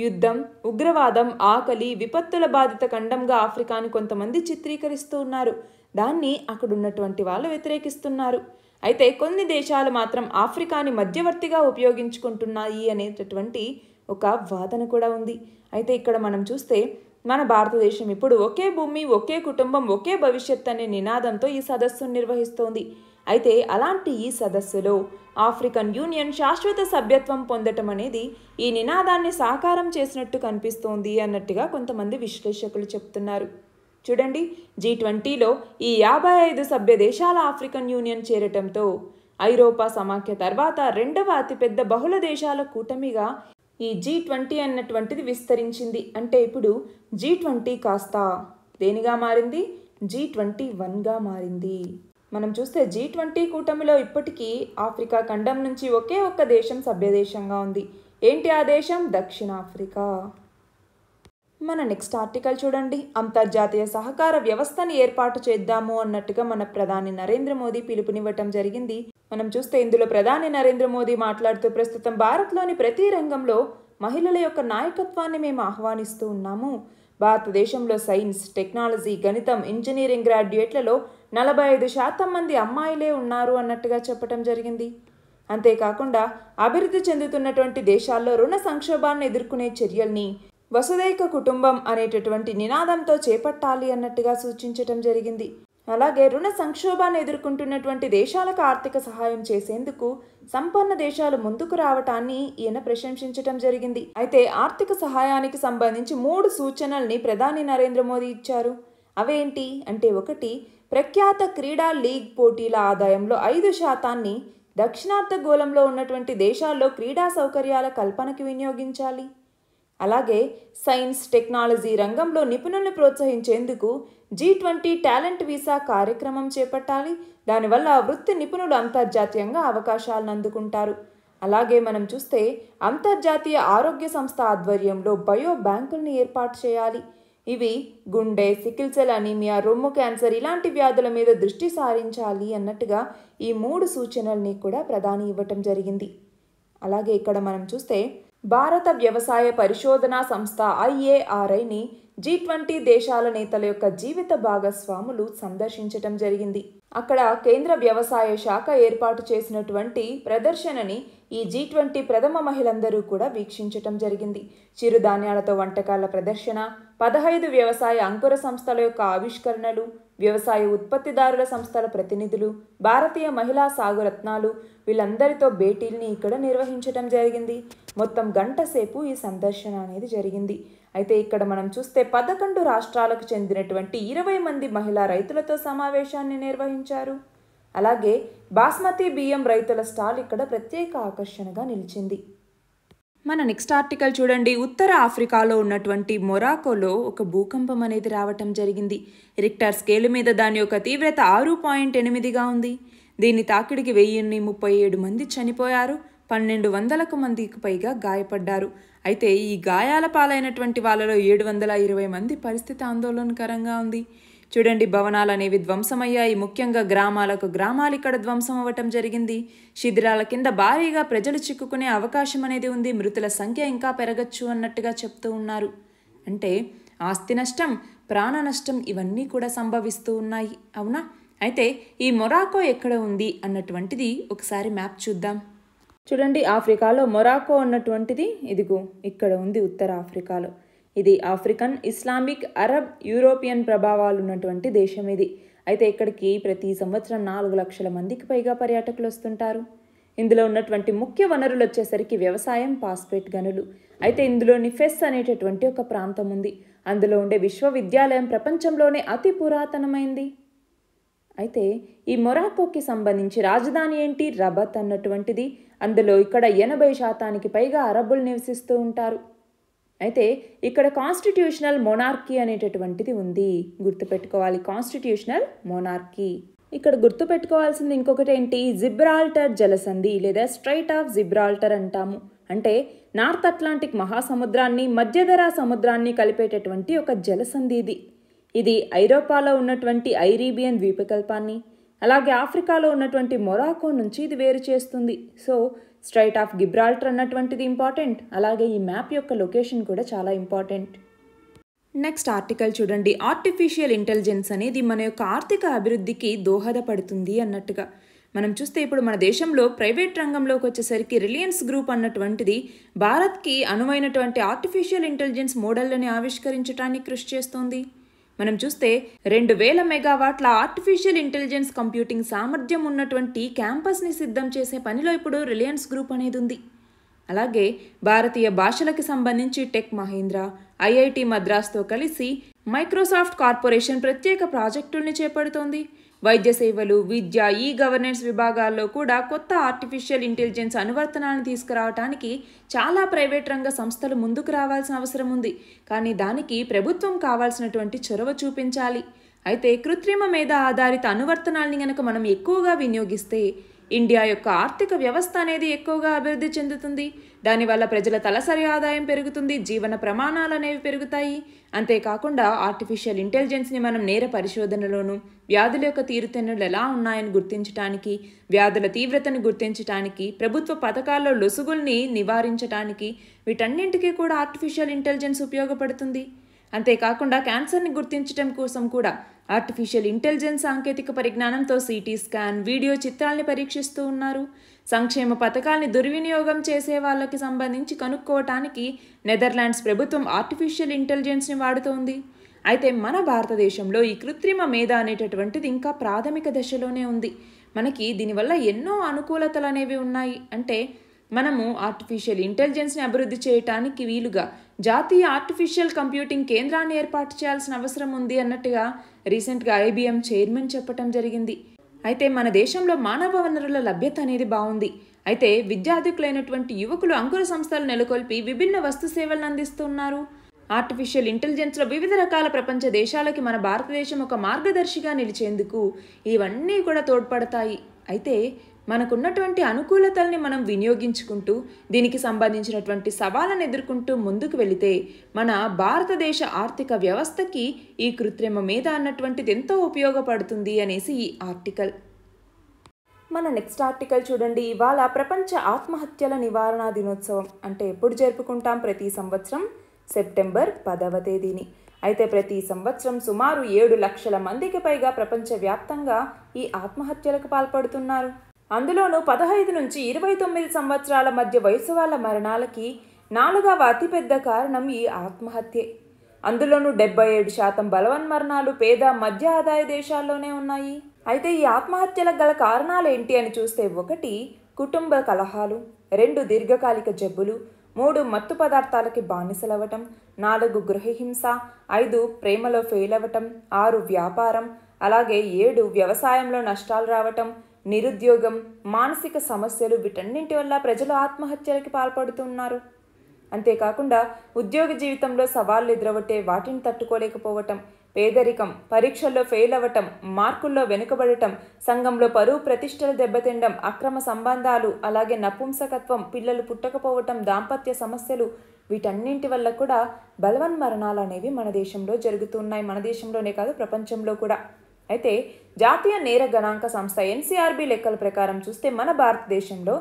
యుద్ధం ఉగ్రవాదం ఆకలి విపత్తుల బాధిత ఖండంగా ఆఫ్రికాని కొంతమంది చిత్రీకరిస్తూ ఉన్నారు. దాన్ని అక్కడున్నటువంటి వాళ్ళు వ్యతిరేకిస్తున్నారు. అయితే కొన్ని దేశాలు మాత్రం ఆఫ్రికాని మధ్యవర్తిగా ఉపయోగించుకుంటున్నాయి అనేటటువంటి ఒక వాదన కూడా ఉంది. అయితే ఇక్కడ మనం చూస్తే మన భారతదేశం ఇప్పుడు ఒకే భూమి ఒకే కుటుంబం ఒకే భవిష్యత్ అనే నినాదంతో ఈ సదస్సును నిర్వహిస్తోంది. అయితే అలాంటి ఈ సదస్సులో ఆఫ్రికన్ యూనియన్ శాశ్వత సభ్యత్వం పొందటం అనేది ఈ నినాదాన్ని సాకారం చేసినట్టు కనిపిస్తోంది అన్నట్టుగా కొంతమంది విశ్లేషకులు చెప్తున్నారు. చూడండి జీ ట్వంటీలో ఈ యాభై ఐదు సభ్య దేశాల ఆఫ్రికన్ యూనియన్ చేరటంతో ఐరోపా సమాఖ్య తర్వాత రెండవ అతిపెద్ద బహుళ దేశాల కూటమిగా ఈ జీ ట్వంటీ అన్నటువంటిది విస్తరించింది. అంటే ఇప్పుడు జీ ట్వంటీ కాస్త దేనిగా మారింది? జీ ట్వంటీ వన్గా మారింది. మనం చూస్తే జీ ట్వంటీ కూటమిలో ఇప్పటికీ ఆఫ్రికా ఖండం నుంచి ఒకే ఒక్క దేశం సభ్యదేశంగా ఉంది. ఏంటి ఆ దేశం? దక్షిణాఫ్రికా. మన నెక్స్ట్ ఆర్టికల్ చూడండి. అంతర్జాతీయ సహకార వ్యవస్థని ఏర్పాటు చేద్దాము అన్నట్టుగా మన ప్రధాని నరేంద్ర మోదీ పిలుపునివ్వటం జరిగింది. మనం చూస్తే ఇందులో ప్రధాని నరేంద్ర మోదీ మాట్లాడుతూ ప్రస్తుతం భారత్లోని ప్రతి రంగంలో మహిళల యొక్క నాయకత్వాన్ని మేము ఆహ్వానిస్తూ ఉన్నాము. భారతదేశంలో సైన్స్ టెక్నాలజీ గణితం ఇంజనీరింగ్ గ్రాడ్యుయేట్లలో నలభై ఐదు శాతం మంది అమ్మాయిలే ఉన్నారు అన్నట్టుగా చెప్పటం జరిగింది. అంతేకాకుండా అభివృద్ధి చెందుతున్నటువంటి దేశాల్లో రుణ సంక్షోభాన్ని ఎదుర్కొనే చర్యల్ని వసుదైక కుటుంబం అనేటటువంటి నినాదంతో చేపట్టాలి అన్నట్టుగా సూచించటం జరిగింది. అలాగే రుణ సంక్షోభాన్ని ఎదుర్కొంటున్నటువంటి దేశాలకు ఆర్థిక సహాయం చేసేందుకు సంపన్న దేశాలు ముందుకు రావటాన్ని ఈయన ప్రశంసించటం జరిగింది. అయితే ఆర్థిక సహాయానికి సంబంధించి మూడు సూచనల్ని ప్రధాని నరేంద్ర మోదీ ఇచ్చారు. అవేంటి అంటే ఒకటి ప్రఖ్యాత క్రీడా లీగ్ పోటీల ఆదాయంలో ఐదు శాతాన్ని దక్షిణార్ధగోళంలో ఉన్నటువంటి దేశాల్లో క్రీడా సౌకర్యాల కల్పనకి వినియోగించాలి. అలాగే సైన్స్ టెక్నాలజీ రంగంలో నిపుణుల్ని ప్రోత్సహించేందుకు జీ ట్వంటీ టాలెంట్ వీసా కార్యక్రమం చేపట్టాలి. దానివల్ల వృత్తి నిపుణులు అంతర్జాతీయంగా అవకాశాలను అందుకుంటారు. అలాగే మనం చూస్తే అంతర్జాతీయ ఆరోగ్య సంస్థ ఆధ్వర్యంలో బయో బ్యాంకుల్ని ఏర్పాటు చేయాలి. ఇవి గుండె సికిల్ సెల్ అనీమియా రొమ్ము క్యాన్సర్ ఇలాంటి వ్యాధుల మీద దృష్టి సారించాలి అన్నట్టుగా ఈ మూడు సూచనల్ని కూడా ప్రధాని ఇవ్వటం జరిగింది. అలాగే ఇక్కడ మనం చూస్తే భారత వ్యవసాయ పరిశోధనా సంస్థ ఐఏఆర్ఐని జీ ట్వంటీ దేశాల నేతల యొక్క జీవిత భాగస్వాములు సందర్శించటం జరిగింది. అక్కడ కేంద్ర వ్యవసాయ శాఖ ఏర్పాటు చేసినటువంటి ప్రదర్శనని ఈ జీ ట్వంటీ ప్రథమ మహిళందరూ కూడా వీక్షించటం జరిగింది. చిరుధాన్యాలతో వంటకాల ప్రదర్శన పదహైదు వ్యవసాయ అంకుర సంస్థల యొక్క ఆవిష్కరణలు వ్యవసాయ ఉత్పత్తిదారుల సంస్థల ప్రతినిధులు భారతీయ మహిళా సాగు రత్నాలు వీళ్ళందరితో భేటీల్ని ఇక్కడ నిర్వహించడం జరిగింది. మొత్తం గంట సేపు ఈ సందర్శన అనేది జరిగింది. అయితే ఇక్కడ మనం చూస్తే పదకొండు రాష్ట్రాలకు చెందినటువంటి ఇరవై మంది మహిళా రైతులతో సమావేశాన్ని నిర్వహించారు. అలాగే బాస్మతి బియ్యం రైతుల స్టాల్ ఇక్కడ ప్రత్యేక ఆకర్షణగా నిలిచింది. మన నెక్స్ట్ ఆర్టికల్ చూడండి. ఉత్తర ఆఫ్రికాలో ఉన్నటువంటి మొరాకోలో ఒక భూకంపం అనేది రావటం జరిగింది. రిక్టర్ స్కేలు మీద దాని యొక్క తీవ్రత ఆరు పాయింట్ ఎనిమిదిగా ఉంది. దీని తాకిడికి వెయ్యిన్ని ముప్పై ఏడు మంది చనిపోయారు. పన్నెండు వందలకు మందికి పైగా గాయపడ్డారు. అయితే ఈ గాయాల పాలైనటువంటి వాళ్ళలో ఏడు వందల ఇరవై మంది పరిస్థితి ఆందోళనకరంగా ఉంది. చూడండి భవనాలు అనేవి ధ్వంసమయ్యాయి. ముఖ్యంగా గ్రామాలకు గ్రామాలు ఇక్కడ ధ్వంసం అవ్వటం జరిగింది. శిథిరాల కింద భారీగా ప్రజలు చిక్కుకునే అవకాశం అనేది ఉంది. మృతుల సంఖ్య ఇంకా పెరగచ్చు అన్నట్టుగా చెప్తూ ఉన్నారు. అంటే ఆస్తి నష్టం ప్రాణ నష్టం ఇవన్నీ కూడా సంభవిస్తూ ఉన్నాయి. అవునా? అయితే ఈ మొరాకో ఎక్కడ ఉంది అన్నటువంటిది ఒకసారి మ్యాప్ చూద్దాం. చూడండి ఆఫ్రికాలో మొరాకో అన్నటువంటిది ఇదిగో ఇక్కడ ఉంది ఉత్తర ఆఫ్రికాలో. ఇది ఆఫ్రికన్ ఇస్లామిక్ అరబ్ యూరోపియన్ ప్రభావాలు ఉన్నటువంటి దేశం ఇది. అయితే ఇక్కడికి ప్రతి సంవత్సరం నాలుగు లక్షల మందికి పైగా పర్యాటకులు వస్తుంటారు. ఇందులో ఉన్నటువంటి ముఖ్య వనరులు వచ్చేసరికి వ్యవసాయం పాస్పేట్ గనులు. అయితే ఇందులోని ఫెస్ అనేటటువంటి ఒక ప్రాంతం ఉంది. అందులో ఉండే విశ్వవిద్యాలయం ప్రపంచంలోనే అతి పురాతనమైంది. అయితే ఈ మొరాకోకి సంబంధించి రాజధాని ఏంటి? రబత్ అన్నటువంటిది. అందులో ఇక్కడ ఎనభై శాతానికి పైగా అరబ్బులు నివసిస్తూ ఉంటారు. అయితే ఇక్కడ కాన్స్టిట్యూషనల్ మొనార్కీ అనేటటువంటిది ఉంది. గుర్తుపెట్టుకోవాలి కాన్స్టిట్యూషనల్ మొనార్కీ ఇక్కడ గుర్తుపెట్టుకోవాల్సింది ఇంకొకటి ఏంటి జిబ్రాల్టర్ జలసంధి లేదా స్ట్రైట్ ఆఫ్ జిబ్రాల్టర్ అంటాము. అంటే నార్త్ అట్లాంటిక్ మహాసముద్రాన్ని మధ్యధరా సముద్రాన్ని కలిపేటటువంటి ఒక జలసంధి ఇది. ఇది ఐరోపాలో ఉన్నటువంటి ఐరీబియన్ ద్వీపకల్పాన్ని అలాగే ఆఫ్రికాలో ఉన్నటువంటి మొరాకో నుంచి ఇది వేరు చేస్తుంది. సో స్ట్రైట్ ఆఫ్ గిబ్రాల్టర్ అన్నటువంటిది ఇంపార్టెంట్. అలాగే ఈ మ్యాప్ యొక్క లొకేషన్ కూడా చాలా ఇంపార్టెంట్. నెక్స్ట్ ఆర్టికల్ చూడండి. ఆర్టిఫిషియల్ ఇంటెలిజెన్స్ అనేది మన యొక్క ఆర్థిక అభివృద్ధికి దోహదపడుతుంది అన్నట్టుగా. మనం చూస్తే ఇప్పుడు మన దేశంలో ప్రైవేట్ రంగంలోకి వచ్చేసరికి రిలయన్స్ గ్రూప్ అన్నటువంటిది భారత్కి అనువైనటువంటి ఆర్టిఫిషియల్ ఇంటెలిజెన్స్ మోడళ్ళని ఆవిష్కరించడానికి కృషి చేస్తోంది. మనం చూస్తే రెండు వేల మెగావాట్ల ఆర్టిఫిషియల్ ఇంటెలిజెన్స్ కంప్యూటింగ్ సామర్థ్యం ఉన్నటువంటి క్యాంపస్ని సిద్ధం చేసే పనిలో ఇప్పుడు రిలయన్స్ గ్రూప్ అనేది ఉంది. అలాగే భారతీయ భాషలకు సంబంధించి టెక్ మహీంద్ర ఐఐటి మద్రాస్తో కలిసి మైక్రోసాఫ్ట్ కార్పొరేషన్ ప్రత్యేక ప్రాజెక్టుల్ని చేపడుతోంది. వైద్య సేవలు విద్య ఈ గవర్నెన్స్ విభాగాల్లో కూడా కొత్త ఆర్టిఫిషియల్ ఇంటెలిజెన్స్ అనువర్తనాలను తీసుకురావడానికి చాలా ప్రైవేట్ రంగ సంస్థలు ముందుకు రావాల్సిన అవసరం ఉంది. కానీ దానికి ప్రభుత్వం కావాల్సినటువంటి చొరవ చూపించాలి. అయితే కృత్రిమ మీద ఆధారిత అనువర్తనాల్ని గనక మనం ఎక్కువగా వినియోగిస్తే ఇండియా యొక్క ఆర్థిక వ్యవస్థ అనేది ఎక్కువగా అభివృద్ధి చెందుతుంది. దానివల్ల ప్రజల తలసరి ఆదాయం పెరుగుతుంది జీవన ప్రమాణాలు అనేవి పెరుగుతాయి. అంతేకాకుండా ఆర్టిఫిషియల్ ఇంటెలిజెన్స్ని మనం నేర పరిశోధనలోను వ్యాధుల యొక్క తీరుతెన్నులు ఎలా ఉన్నాయని గుర్తించడానికి వ్యాధుల తీవ్రతను గుర్తించడానికి ప్రభుత్వ పథకాల్లో లొసుగుల్ని నివారించడానికి వీటన్నింటికీ కూడా ఆర్టిఫిషియల్ ఇంటెలిజెన్స్ ఉపయోగపడుతుంది. అంతేకాకుండా క్యాన్సర్ని గుర్తించడం కోసం కూడా ఆర్టిఫిషియల్ ఇంటెలిజెన్స్ సాంకేతిక పరిజ్ఞానంతో సిటీ స్కాన్ వీడియో చిత్రాల్ని పరీక్షిస్తూ ఉన్నారు. సంక్షేమ పథకాల్ని దుర్వినియోగం చేసే వాళ్ళకి సంబంధించి కనుక్కోవటానికి నెదర్లాండ్స్ ప్రభుత్వం ఆర్టిఫిషియల్ ఇంటెలిజెన్స్ని వాడుతోంది. అయితే మన భారతదేశంలో ఈ కృత్రిమ మేధ అనేటటువంటిది ఇంకా ప్రాథమిక దశలోనే ఉంది. మనకి దీనివల్ల ఎన్నో అనుకూలతలు అనేవి ఉన్నాయి. అంటే మనము ఆర్టిఫిషియల్ ఇంటెలిజెన్స్ని అభివృద్ధి చేయటానికి వీలుగా జాతీయ ఆర్టిఫిషియల్ కంప్యూటింగ్ కేంద్రాన్ని ఏర్పాటు చేయాల్సిన అవసరం ఉంది అన్నట్టుగా రీసెంట్గా ఐబీఎం చైర్మన్ చెప్పటం జరిగింది. అయితే మన దేశంలో మానవ వనరుల లభ్యత అనేది బాగుంది. అయితే విద్యార్థికులైనటువంటి యువకులు అంకుర సంస్థలు నెలకొల్పి విభిన్న వస్తు సేవలను అందిస్తున్నారు. ఆర్టిఫిషియల్ ఇంటెలిజెన్స్లో వివిధ రకాల ప్రపంచ దేశాలకి మన భారతదేశం ఒక మార్గదర్శిగా నిలిచేందుకు ఇవన్నీ కూడా తోడ్పడతాయి. అయితే మనకున్నటువంటి అనుకూలతల్ని మనం వినియోగించుకుంటూ దీనికి సంబంధించినటువంటి సవాళ్ళను ఎదుర్కొంటూ ముందుకు వెళితే మన భారతదేశ ఆర్థిక వ్యవస్థకి ఈ కృత్రిమ మీద అన్నటువంటిది ఎంతో ఉపయోగపడుతుంది అనేసి ఈ ఆర్టికల్. మన నెక్స్ట్ ఆర్టికల్ చూడండి. ఇవాళ ప్రపంచ ఆత్మహత్యల నివారణ దినోత్సవం అంటే ఎప్పుడు జరుపుకుంటాం? ప్రతి సంవత్సరం సెప్టెంబర్ పదవ తేదీని. అయితే ప్రతి సంవత్సరం సుమారు ఏడు లక్షల మందికి పైగా ప్రపంచవ్యాప్తంగా ఈ ఆత్మహత్యలకు పాల్పడుతున్నారు. అందులోనూ పదహైదు నుంచి ఇరవై తొమ్మిది సంవత్సరాల మధ్య వయసు వాళ్ళ మరణాలకి నాలుగవ అతిపెద్ద కారణం ఈ ఆత్మహత్యే. అందులోనూ డెబ్బై ఏడు శాతం బలవన్మరణాలు పేద మధ్య ఆదాయ దేశాల్లోనే ఉన్నాయి. అయితే ఈ ఆత్మహత్యలకు గల కారణాలు ఏంటి అని చూస్తే ఒకటి కుటుంబ కలహాలు రెండు దీర్ఘకాలిక జబ్బులు మూడు మత్తు పదార్థాలకి బానిసలవ్వటం నాలుగు గృహహింస ఐదు ప్రేమలో ఫెయిల్ అవ్వటం ఆరు వ్యాపారం అలాగే ఏడు వ్యవసాయంలో నష్టాలు రావటం నిరుద్యోగం మానసిక సమస్యలు వీటన్నింటి వల్ల ప్రజలు ఆత్మహత్యలకి పాల్పడుతున్నారు. అంతేకాకుండా ఉద్యోగ జీవితంలో సవాళ్ళు ఎదురవటే వాటిని తట్టుకోలేకపోవటం పేదరికం పరీక్షల్లో ఫెయిల్ అవ్వటం మార్కుల్లో వెనుకబడటం సంఘంలో పరువు ప్రతిష్టలు దెబ్బతినడం అక్రమ సంబంధాలు అలాగే నపుంసకత్వం పిల్లలు పుట్టకపోవటం దాంపత్య సమస్యలు వీటన్నింటి వల్ల కూడా బలవన్మరణాలు అనేవి మన దేశంలో జరుగుతున్నాయి. మన దేశంలోనే కాదు ప్రపంచంలో కూడా. అయితే జాతీయ నేర గణాంక సంస్థ ఎన్సీఆర్బి లెక్కల ప్రకారం చూస్తే మన భారతదేశంలో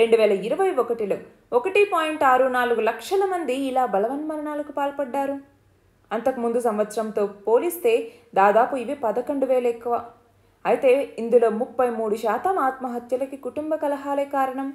రెండు వేల ఇరవై ఒకటిలో ఒకటి పాయింట్ ఆరు నాలుగు లక్షల మంది ఇలా బలవన్మరణాలకు పాల్పడ్డారు. అంతకుముందు సంవత్సరంతో పోలిస్తే దాదాపు ఇవి పదకొండు వేలు ఎక్కువ. అయితే ఇందులో ముప్పై మూడు శాతం ఆత్మహత్యలకి కుటుంబ కలహాలే కారణం.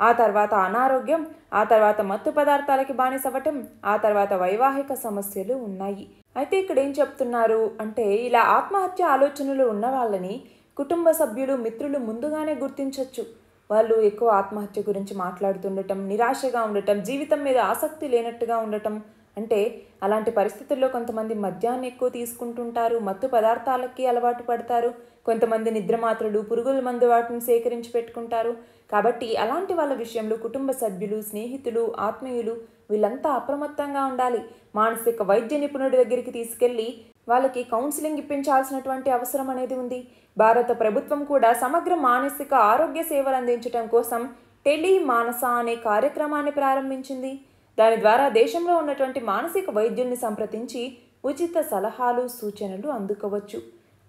ఆ తర్వాత అనారోగ్యం ఆ తర్వాత మత్తు పదార్థాలకి బానిసవ్వటం ఆ తర్వాత వైవాహిక సమస్యలు ఉన్నాయి. అయితే ఇక్కడ ఏం చెప్తున్నారు అంటే ఇలా ఆత్మహత్య ఆలోచనలు ఉన్న వాళ్ళని కుటుంబ సభ్యులు మిత్రులు ముందుగానే గుర్తించవచ్చు వాళ్ళు ఎక్కువ ఆత్మహత్య గురించి మాట్లాడుతుండటం నిరాశగా ఉండటం జీవితం మీద ఆసక్తి లేనట్టుగా ఉండటం అంటే అలాంటి పరిస్థితుల్లో కొంతమంది మద్యాన్ని ఎక్కువ తీసుకుంటుంటారు మత్తు పదార్థాలకి అలవాటు పడతారు కొంతమంది నిద్రమాత్రలు పురుగుల మందు వాటిని సేకరించి పెట్టుకుంటారు. కాబట్టి అలాంటి వాళ్ళ విషయంలో కుటుంబ సభ్యులు స్నేహితులు ఆత్మీయులు వీళ్ళంతా అప్రమత్తంగా ఉండాలి. మానసిక వైద్య నిపుణుడి దగ్గరికి తీసుకెళ్ళి వాళ్ళకి కౌన్సిలింగ్ ఇప్పించాల్సినటువంటి అవసరం అనేది ఉంది. భారత ప్రభుత్వం కూడా సమగ్ర మానసిక ఆరోగ్య సేవలు అందించడం కోసం టెలి మానస అనే కార్యక్రమాన్ని ప్రారంభించింది. దాని ద్వారా దేశంలో ఉన్నటువంటి మానసిక వైద్యుల్ని సంప్రదించి ఉచిత సలహాలు సూచనలు అందుకోవచ్చు.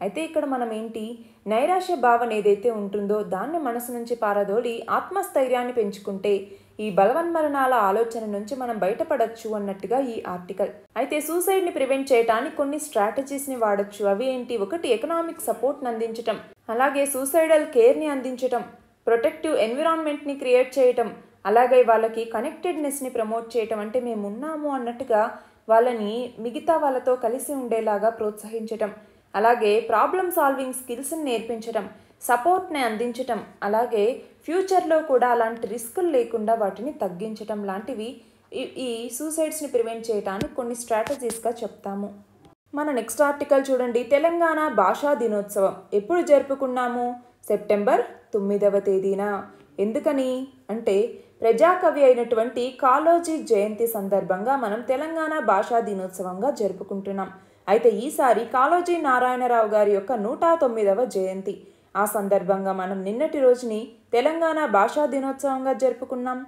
అయితే ఇక్కడ మనం ఏంటి నైరాశ్య భావన ఏదైతే ఉంటుందో దాన్ని మనసు నుంచి పారదోలి ఆత్మస్థైర్యాన్ని పెంచుకుంటే ఈ బలవన్మరణాల ఆలోచన నుంచి మనం బయటపడచ్చు అన్నట్టుగా ఈ ఆర్టికల్. అయితే సూసైడ్ని ప్రివెంట్ చేయడానికి కొన్ని స్ట్రాటజీస్ని వాడచ్చు. అవి ఏంటి? ఒకటి ఎకనామిక్ సపోర్ట్ని అందించటం. అలాగే సూసైడల్ కేర్ని అందించటం. ప్రొటెక్టివ్ ఎన్విరాన్మెంట్ని క్రియేట్ చేయటం. అలాగే వాళ్ళకి కనెక్టెడ్నెస్ని ప్రమోట్ చేయటం. అంటే మేము ఉన్నాము అన్నట్టుగా వాళ్ళని మిగతా వాళ్ళతో కలిసి ఉండేలాగా ప్రోత్సహించటం. అలాగే ప్రాబ్లమ్ సాల్వింగ్ స్కిల్స్ని నేర్పించడం సపోర్ట్ని అందించటం అలాగే ఫ్యూచర్లో కూడా అలాంటి రిస్కులు లేకుండా వాటిని తగ్గించటం లాంటివి ఈ- ఈ సూసైడ్స్ని ప్రివెంట్ చేయడానికి కొన్ని స్ట్రాటజీస్గా చెప్తాము. మన నెక్స్ట్ ఆర్టికల్ చూడండి. తెలంగాణ భాషా దినోత్సవం ఎప్పుడు జరుపుకున్నాము? సెప్టెంబర్ తొమ్మిదవ తేదీన. ఎందుకని? అంటే ప్రజాకవి అయినటువంటి కాలోజీ జయంతి సందర్భంగా మనం తెలంగాణ భాషా దినోత్సవంగా జరుపుకుంటున్నాం. అయితే ఈసారి కాళోజీ నారాయణరావు గారి యొక్క నూట తొమ్మిదవ జయంతి. ఆ సందర్భంగా మనం నిన్నటి రోజుని తెలంగాణ భాషా దినోత్సవంగా జరుపుకున్నాం.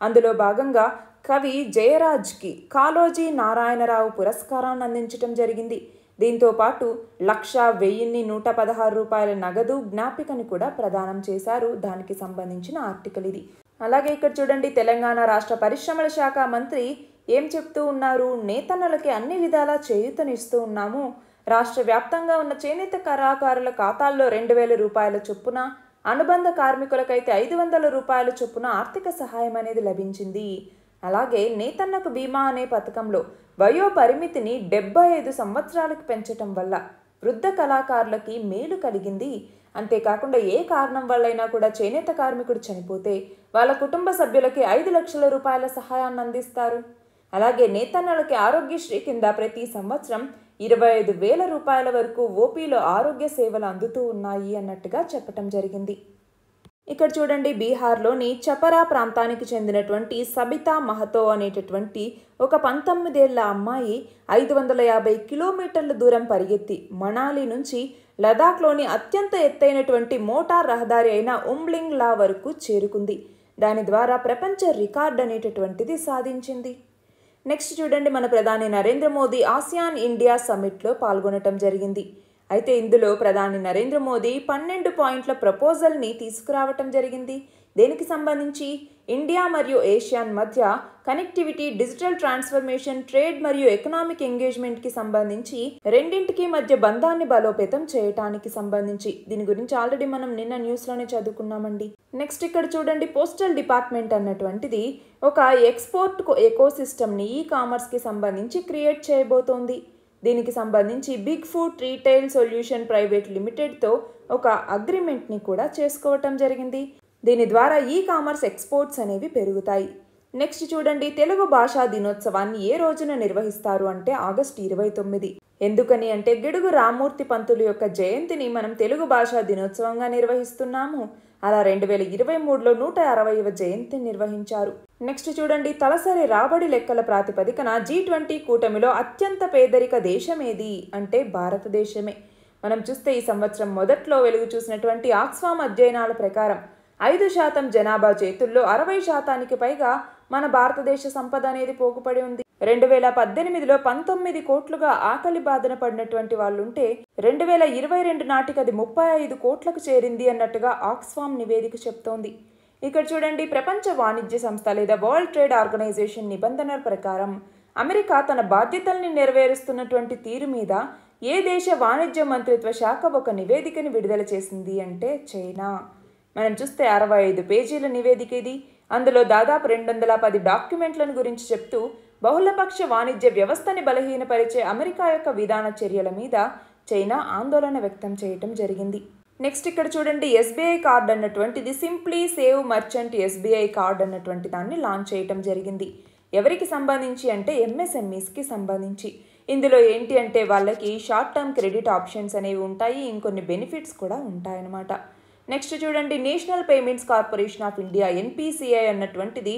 అందులో భాగంగా కవి జయరాజ్కి కాళోజీ నారాయణరావు పురస్కారాన్ని అందించటం జరిగింది. దీంతో పాటు లక్ష వెయ్యిన్ని నూట పదహారు రూపాయల నగదు జ్ఞాపికని కూడా ప్రదానం చేశారు. దానికి సంబంధించిన ఆర్టికల్ ఇది. అలాగే ఇక్కడ చూడండి తెలంగాణ రాష్ట్ర పరిశ్రమల శాఖ మంత్రి ఏం చెప్తూ ఉన్నారు? నేతన్నలకి అన్ని విధాలా చేయూతనిస్తూ ఉన్నాము. రాష్ట్ర వ్యాప్తంగా ఉన్న చేనేత కళాకారుల ఖాతాల్లో రెండు వేల రూపాయల చొప్పున అనుబంధ కార్మికులకైతే ఐదు వందల రూపాయల చొప్పున ఆర్థిక సహాయం అనేది లభించింది. అలాగే నేతన్నకు బీమా అనే పథకంలో వయో పరిమితిని డెబ్బై ఐదు సంవత్సరాలకు పెంచటం వల్ల వృద్ధ కళాకారులకి మేలు కలిగింది. అంతేకాకుండా ఏ కారణం వల్లైనా కూడా చేనేత కార్మికుడు చనిపోతే వాళ్ళ కుటుంబ సభ్యులకి ఐదు లక్షల రూపాయల సహాయాన్ని అందిస్తారు. అలాగే నేతన్నలకి ఆరోగ్యశ్రీ కింద ప్రతి సంవత్సరం ఇరవై ఐదు వేల రూపాయల వరకు ఓపీలో ఆరోగ్య సేవలు అందుతూ ఉన్నాయి అన్నట్టుగా చెప్పటం జరిగింది. ఇక్కడ చూడండి బీహార్లోని చపరా ప్రాంతానికి చెందినటువంటి సబితా మహతో అనేటటువంటి ఒక పంతొమ్మిదేళ్ళ అమ్మాయి ఐదు వందల యాభై కిలోమీటర్ల దూరం పరిగెత్తి మనాలి నుంచి లదాఖ్లోని అత్యంత ఎత్తైనటువంటి మోటార్ రహదారి అయిన ఉమ్లింగ్లా వరకు చేరుకుంది. దాని ద్వారా ప్రపంచ రికార్డ్ అనేటటువంటిది సాధించింది. నెక్స్ట్ చూడండి మన ప్రధాని నరేంద్ర మోదీ ఆసియాన్ ఇండియా సమ్మిట్లో పాల్గొనటం జరిగింది. అయితే ఇందులో ప్రధాని నరేంద్ర మోదీ పన్నెండు పాయింట్ల ప్రపోజల్ని తీసుకురావటం జరిగింది. దేనికి సంబంధించి? ఇండియా మరియు ఏషియాన్ మధ్య కనెక్టివిటీ డిజిటల్ ట్రాన్స్ఫర్మేషన్ ట్రేడ్ మరియు ఎకనామిక్ ఎంగేజ్మెంట్కి సంబంధించి రెండింటికి మధ్య బంధాన్ని బలోపేతం చేయటానికి సంబంధించి. దీని గురించి ఆల్రెడీ మనం నిన్న న్యూస్లోనే చదువుకున్నామండి. నెక్స్ట్ ఇక్కడ చూడండి పోస్టల్ డిపార్ట్మెంట్ అన్నటువంటిది ఒక ఎక్స్పోర్ట్ ఎకో సిస్టమ్ని ఈ కామర్స్కి సంబంధించి క్రియేట్ చేయబోతోంది. దీనికి సంబంధించి big food retail solution private లిమిటెడ్తో ఒక అగ్రిమెంట్ని కూడా చేసుకోవటం జరిగింది. దీని ద్వారా ఈ కామర్స్ ఎక్స్పోర్ట్స్ అనేవి పెరుగుతాయి. నెక్స్ట్ చూడండి తెలుగు భాషా దినోత్సవాన్ని ఏ రోజున నిర్వహిస్తారు అంటే ఆగస్టు ఇరవై తొమ్మిది. ఎందుకని అంటే గిడుగు రామూర్తి పంతులు యొక్క జయంతిని మనం తెలుగు భాషా దినోత్సవంగా నిర్వహిస్తున్నాము. అలా రెండు వేల ఇరవై మూడులో నూట అరవైవ జయంతిని నిర్వహించారు. నెక్స్ట్ చూడండి తలసరి రాబడి లెక్కల ప్రాతిపదికన జీ ట్వంటీ కూటమిలో అత్యంత పేదరిక దేశం ఏది అంటే భారతదేశమే. మనం చూస్తే ఈ సంవత్సరం మొదట్లో వెలుగు చూసినటువంటి ఆక్స్ఫామ్ అధ్యయనాల ప్రకారం ఐదు శాతం జనాభా చేతుల్లో అరవై శాతానికి పైగా మన భారతదేశ సంపద అనేది పోగుపడి ఉంది. రెండు వేల పద్దెనిమిదిలో పంతొమ్మిది కోట్లుగా ఆకలి బాధన పడినటువంటి వాళ్ళుంటే రెండు వేల ఇరవై రెండు నాటికి అది ముప్పై ఐదు కోట్లకు చేరింది అన్నట్టుగా ఆక్స్ఫామ్ నివేదిక చెప్తోంది. ఇక్కడ చూడండి ప్రపంచ వాణిజ్య సంస్థ లేదా వరల్డ్ ట్రేడ్ ఆర్గనైజేషన్ నిబంధనల ప్రకారం అమెరికా తన బాధ్యతల్ని నెరవేరుస్తున్నటువంటి తీరు మీద ఏ దేశ వాణిజ్య మంత్రిత్వ శాఖ ఒక నివేదికని విడుదల చేసింది అంటే చైనా. మనం చూస్తే అరవై ఐదు పేజీల నివేదిక ఇది. అందులో దాదాపు రెండు వందల పది డాక్యుమెంట్లను గురించి చెప్తూ బహుళపక్ష వాణిజ్య వ్యవస్థని బలహీనపరిచే అమెరికా యొక్క విధాన చర్యల మీద చైనా ఆందోళన వ్యక్తం చేయటం జరిగింది. నెక్స్ట్ ఇక్కడ చూడండి ఎస్బీఐ కార్డ్ అన్నటువంటిది simply save merchant SBI card అన్నటువంటి దాన్ని లాంచ్ చేయటం జరిగింది. ఎవరికి సంబంధించి అంటే ఎంఎస్ఎంఈస్కి సంబంధించి. ఇందులో ఏంటి అంటే వాళ్ళకి షార్ట్ టర్మ్ క్రెడిట్ ఆప్షన్స్ అనేవి ఉంటాయి ఇంకొన్ని బెనిఫిట్స్ కూడా ఉంటాయన్నమాట. నెక్స్ట్ చూడండి national payments corporation of India NPCI అన్నటువంటిది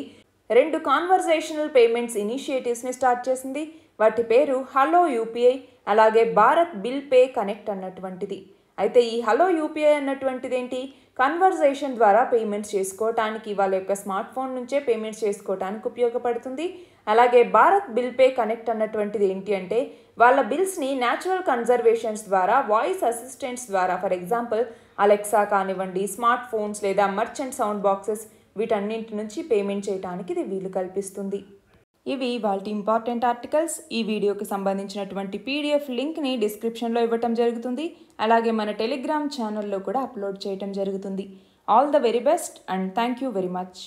రెండు కాన్వర్జేషనల్ పేమెంట్స్ ఇనిషియేటివ్స్ని స్టార్ట్ చేసింది. వాటి పేరు హలో యూపీఐ అలాగే భారత్ బిల్ పే కనెక్ట్ అన్నటువంటిది. అయితే ఈ హలో యూపీఐ అన్నటువంటిది ఏంటి కన్వర్జేషన్ ద్వారా పేమెంట్స్ చేసుకోవటానికి వాళ్ళ యొక్క స్మార్ట్ ఫోన్ నుంచే పేమెంట్స్ చేసుకోవటానికి ఉపయోగపడుతుంది. అలాగే భారత్ బిల్ పే కనెక్ట్ అన్నటువంటిది ఏంటి అంటే వాళ్ళ బిల్స్ని న్యాచురల్ కన్జర్వేషన్స్ ద్వారా వాయిస్ అసిస్టెంట్స్ ద్వారా ఫర్ ఎగ్జాంపుల్ అలెక్సా కానివ్వండి స్మార్ట్ ఫోన్స్ లేదా మర్చెంట్ సౌండ్ బాక్సెస్ వీటన్నింటి నుంచి పేమెంట్ చేయడానికి ఇది వీలు కల్పిస్తుంది. ఇవి వాళ్ళ ఇంపార్టెంట్ ఆర్టికల్స్ ఈ వీడియోకి సంబంధించినటువంటి పీడిఎఫ్ లింక్ని డిస్క్రిప్షన్లో ఇవ్వటం జరుగుతుంది. అలాగే మన టెలిగ్రామ్ ఛానల్లో కూడా అప్లోడ్ చేయటం జరుగుతుంది. All the very best and thank you very much